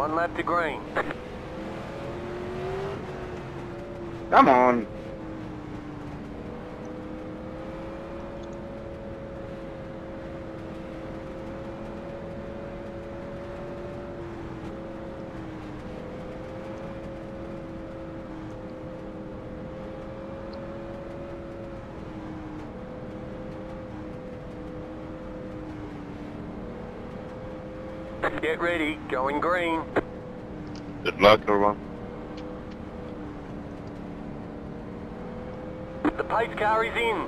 One lap to green. Come on. Get ready, going green. Good luck, everyone. The pace car is in.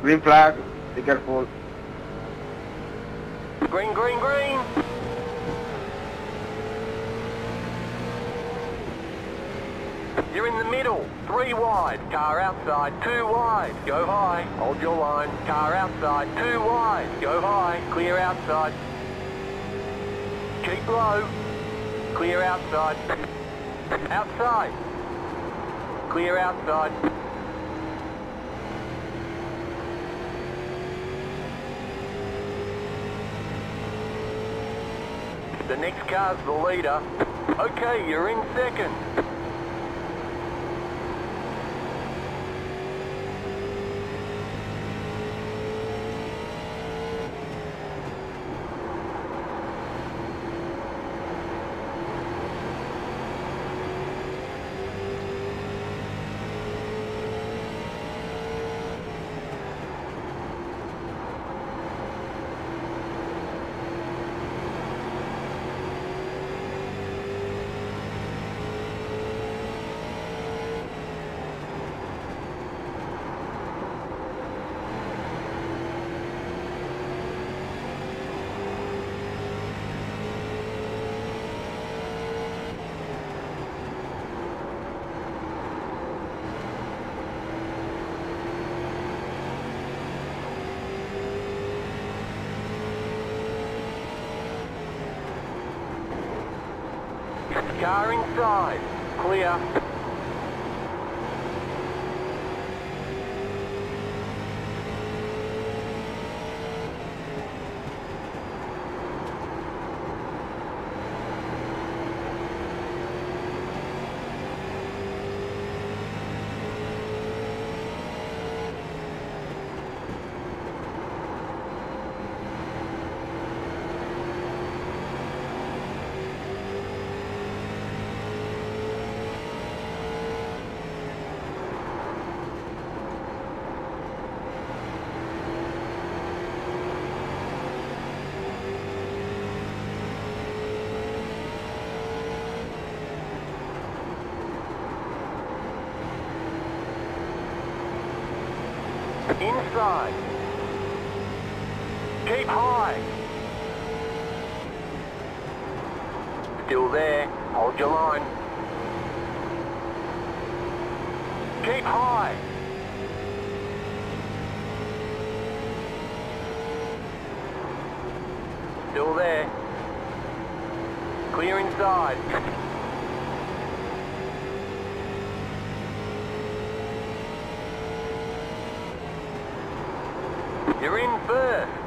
Green flag. Be careful. Green, green, green. You're in the middle. Three wide. Car outside. Two wide. Go high. Hold your line. Car outside. Two wide. Go high. Clear outside. Keep low. Clear outside. Outside. Clear outside. The next car's the leader. Okay, you're in second. Car inside. Clear. Inside. Keep high. Still there. Hold your line. Keep high. Still there. Clear inside. You're in first.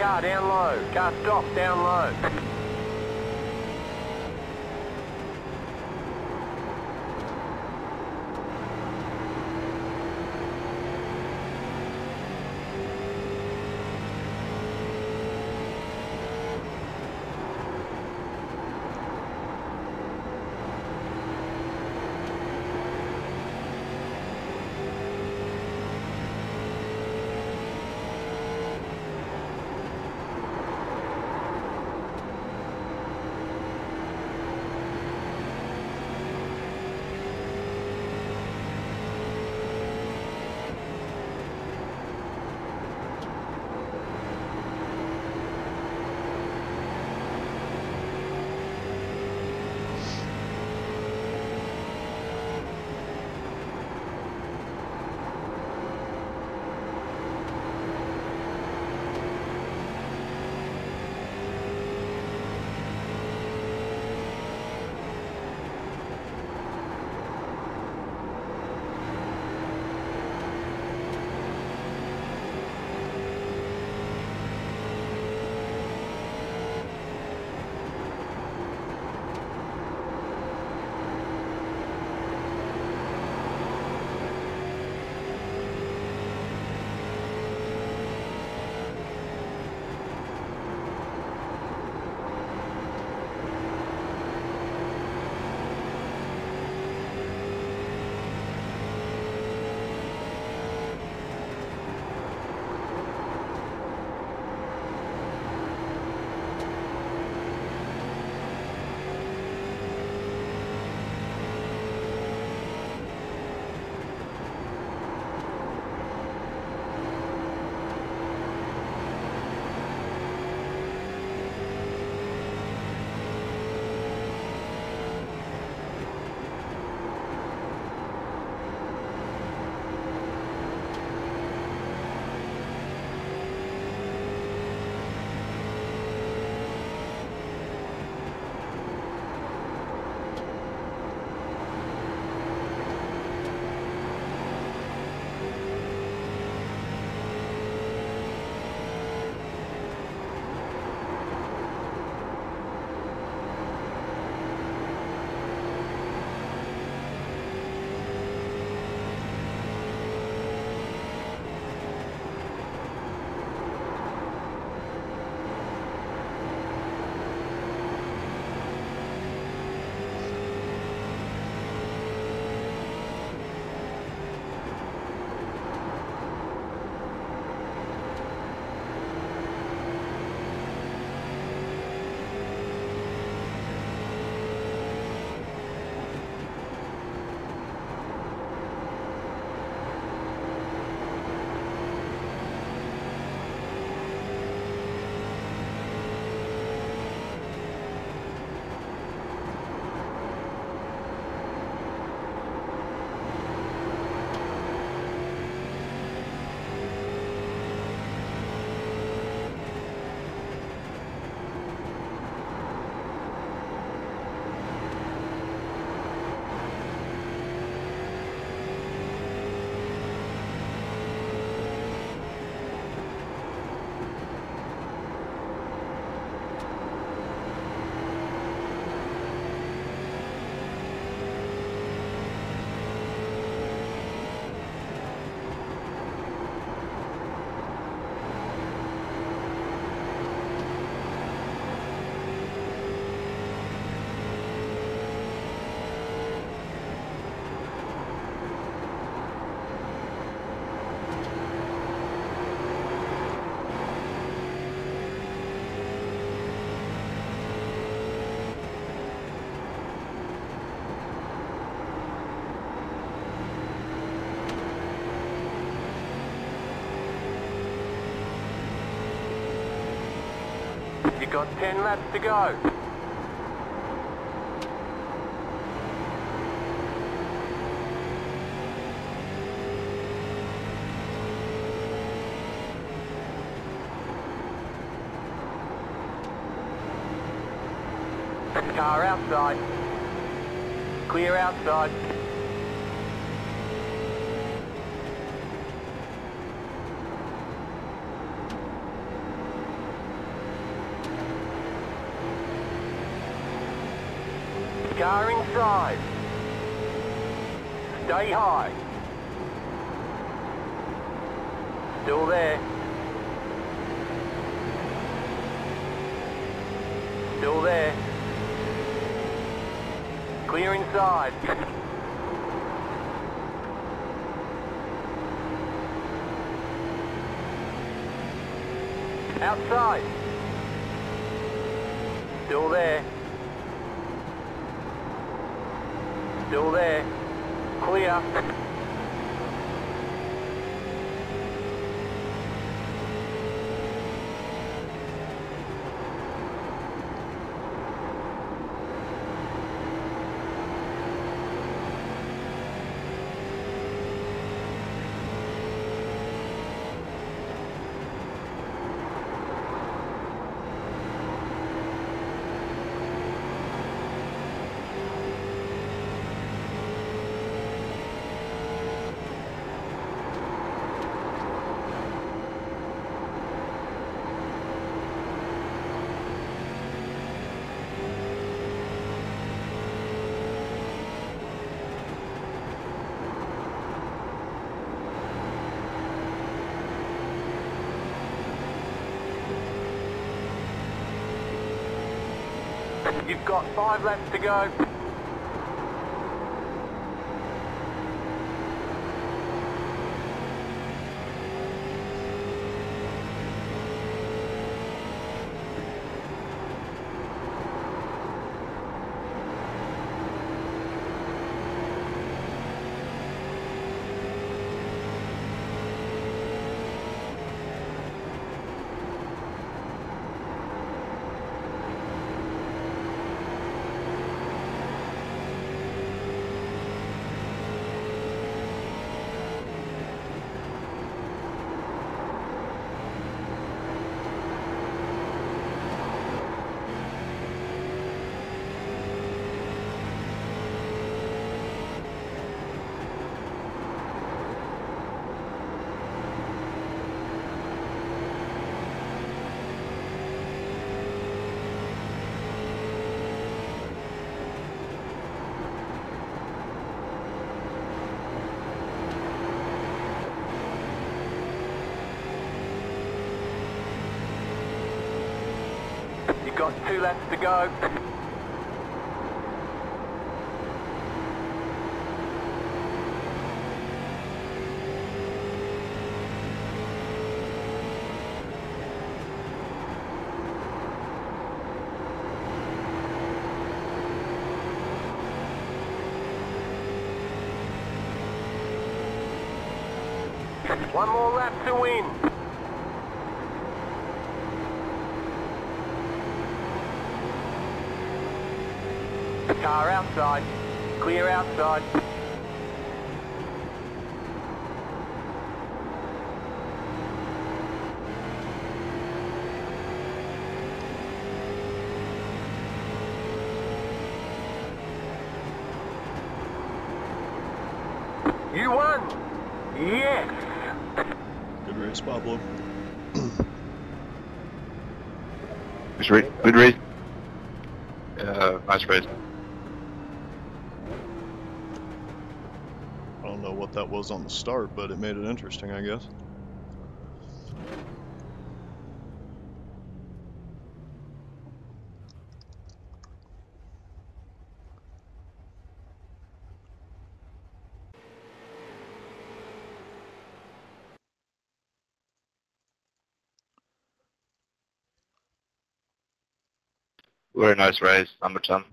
Car down low. Car stop down low. You've got 10 laps to go. Car outside. Clear outside. Car inside. Stay high. Still there. Still there. Clear inside. Outside. Still there. Still there. Clear. You've got five laps to go. You've got two laps to go. One more lap to win. Car outside. Clear outside. You won! Yes! Good race, Pablo. Good race. Good race. Uh, nice race. What that was on the start, but it made it interesting, I guess. Very nice race, number 10.